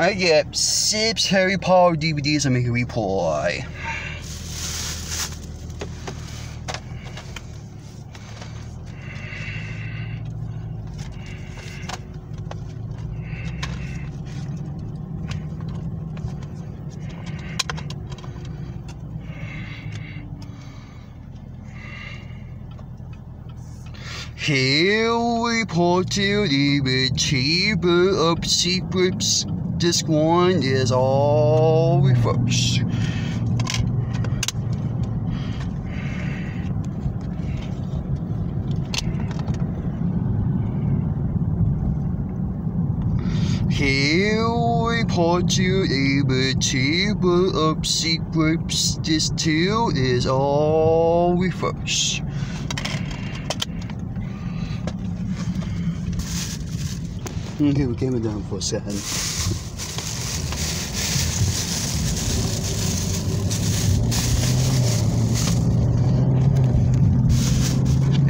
I get six Harry Potter DVDs and make a reply. Harry Potter the Retriever of Secrets. This one is all reversed. Harry Potter the Retriever of Secrets. This too is all reversed. Okay, we came down for a second.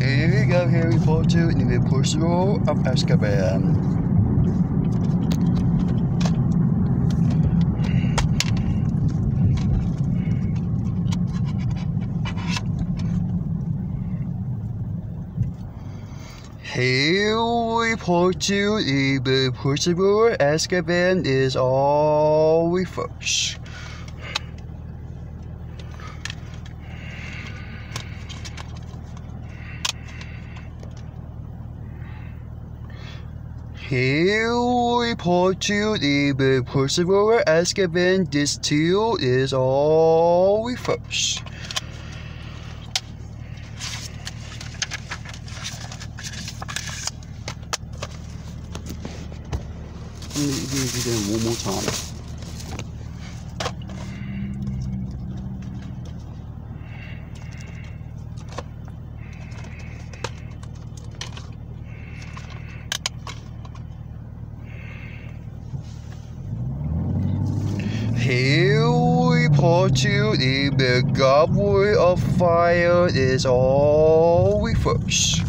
Here we go, Harry Potter in the Prisoner of Azkaban. Harry Potter in the of Azkaban is all we reversed. Harry Potter in the of Azkaban, this too is all again one more time. Harry Potter in the Goblet of Fire is all reversed.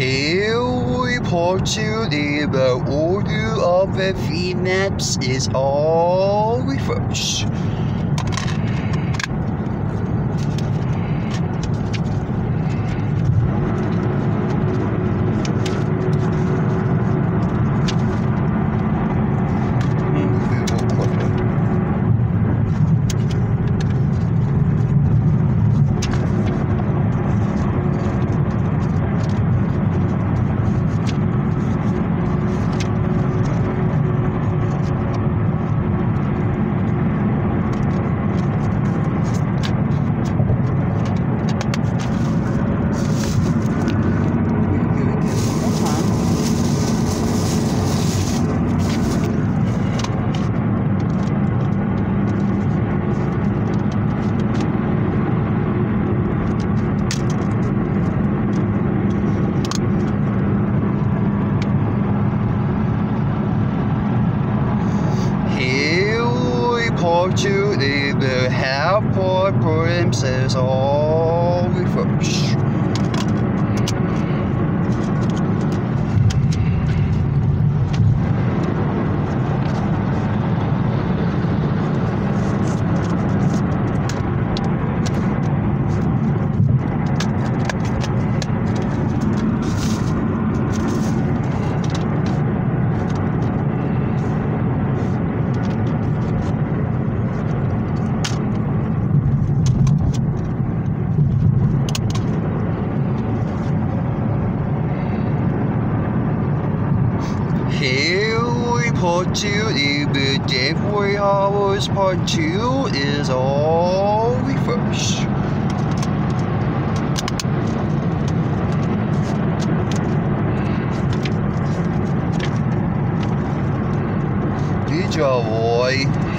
Harry Potter in the Order of the Phoenix is all reversed. Part two, the half part princess all reverse. Here we part two, the Deathly Hallows part two is all reverse. Good job, boy.